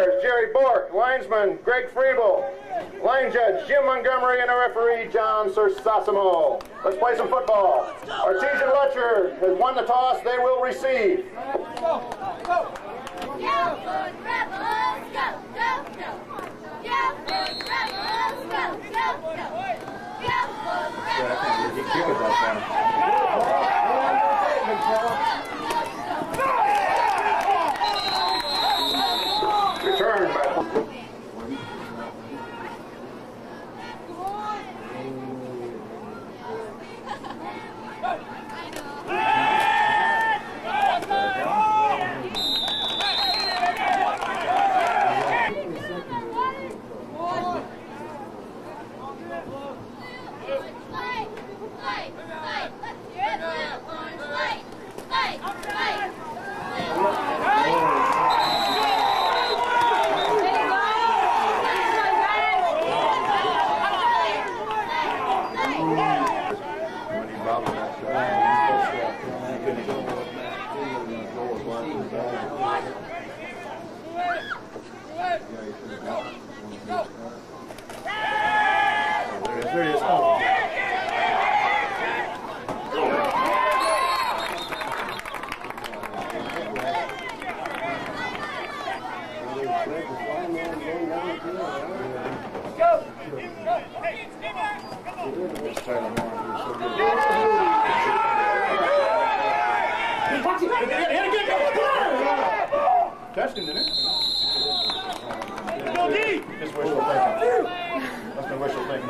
Umpires, Jerry Bork, linesman Greg Friebel, line judge Jim Montgomery, and a referee, John Sersasimo. Let's play some football. Artesian Letcher has won the toss. They will receive. Return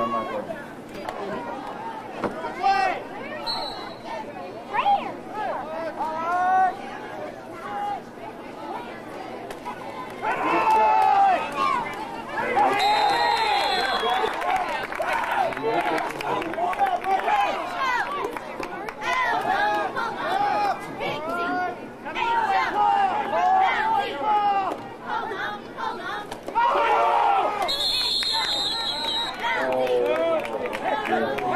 na. 네.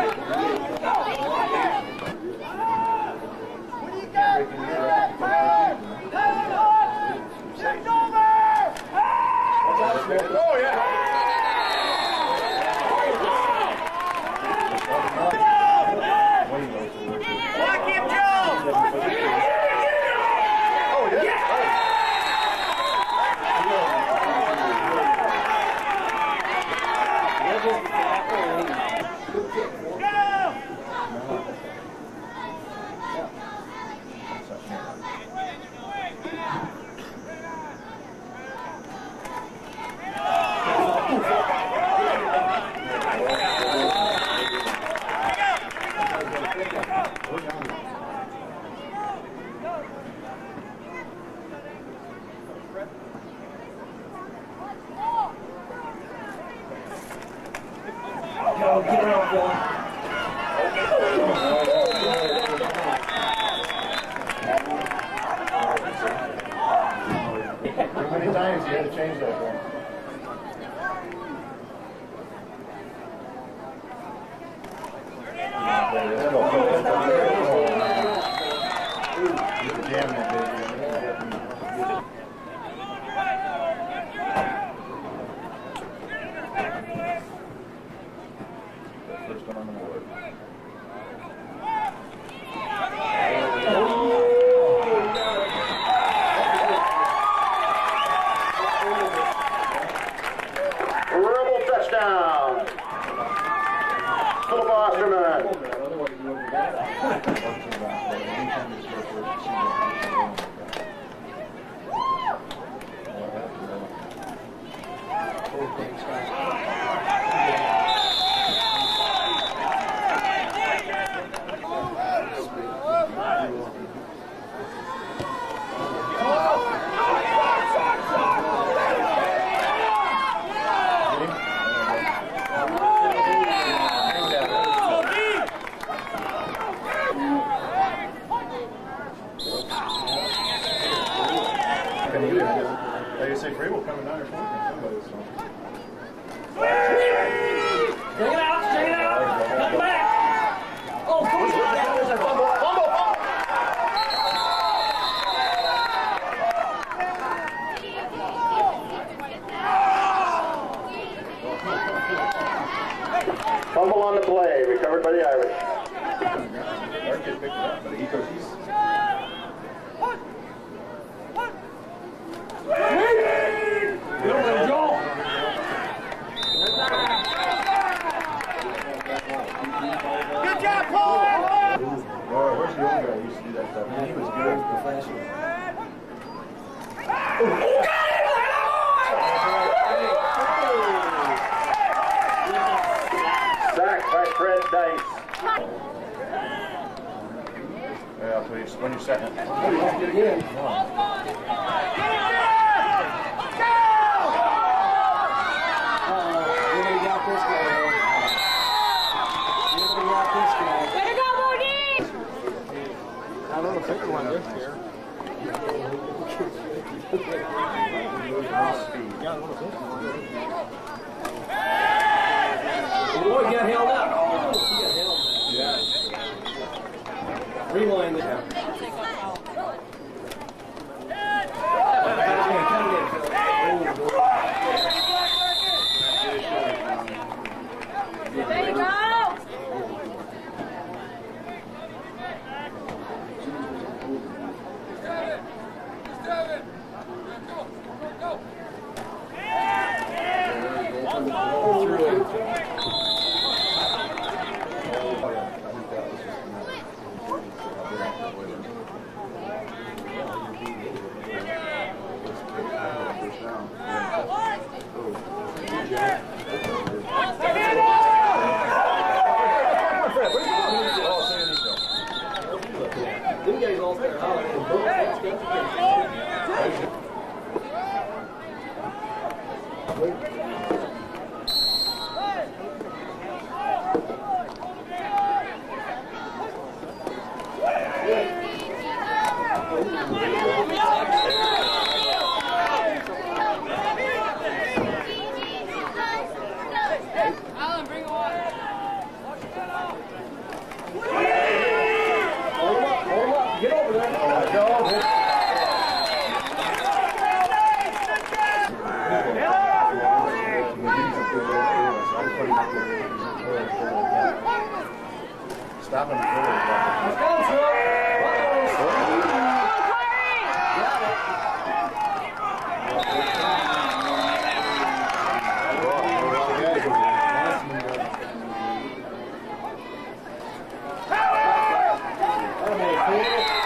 How many times you had to change that Sick will come in 9 from somebody. So. Bring it out, bring it out. Come back. Oh. Fumble, fumble, fumble. Fumble on the play, recovered by the Irish. Eric gets picked up, but he goes, he's... used to do that stuff? Man, he was good. Professional. Sacked by Fred Dice. Yeah, I'll tell you, when you're setting it. Way to go, Bodie! He got held up. Alan, bring water. Hold him up, hold him up. Get over there. Stop him. Let's go, Phil. Oh,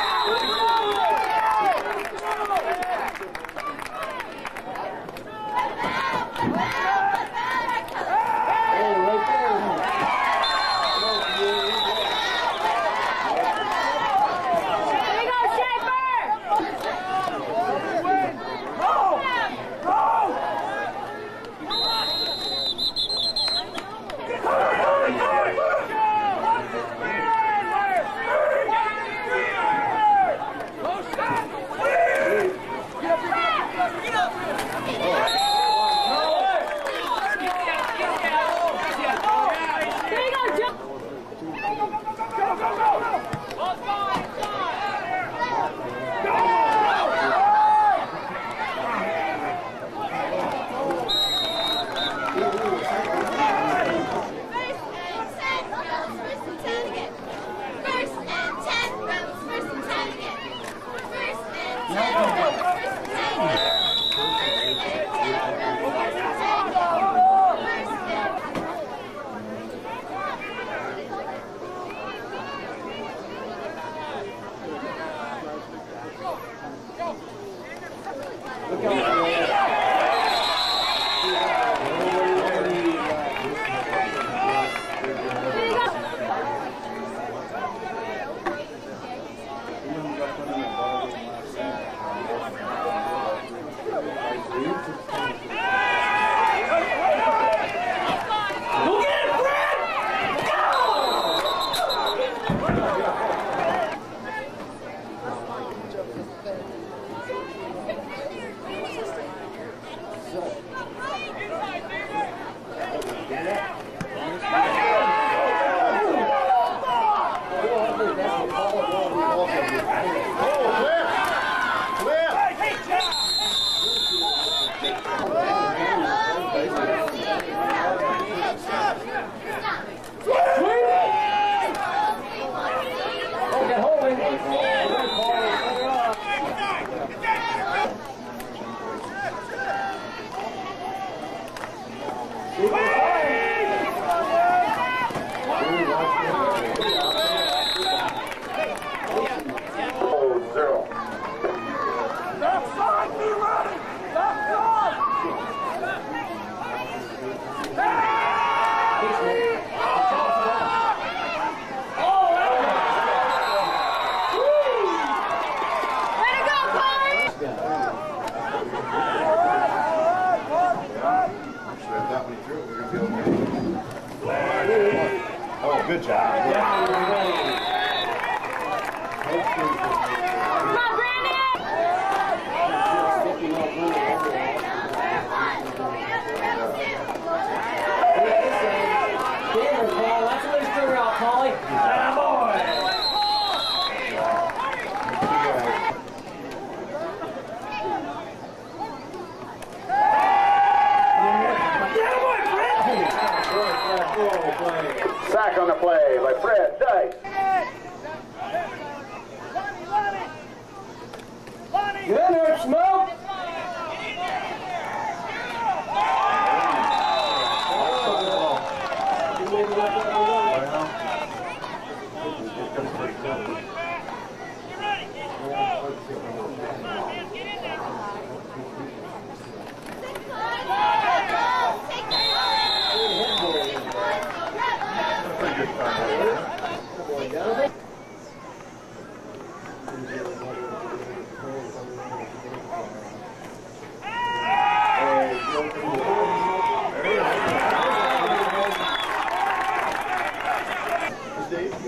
good job. Yeah.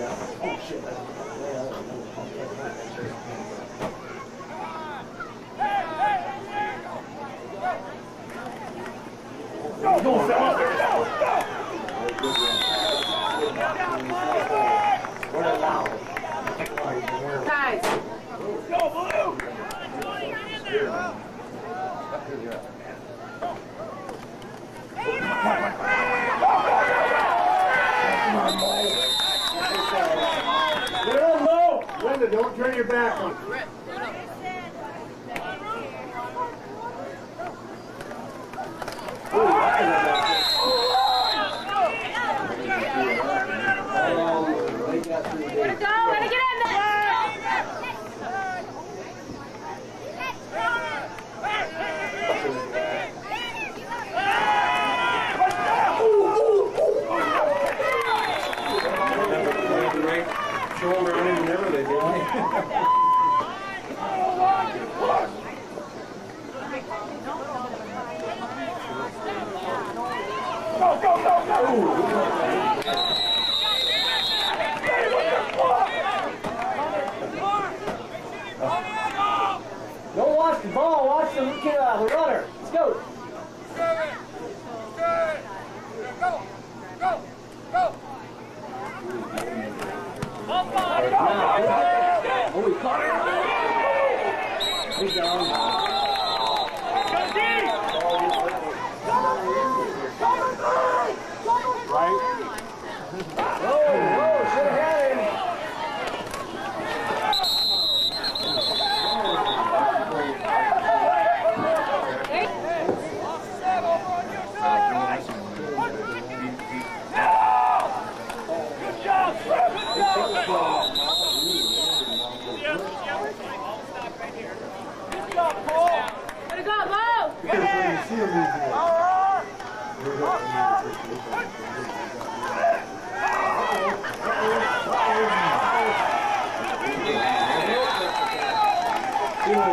go. Oh, shit, Turn your back on.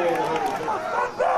Ei.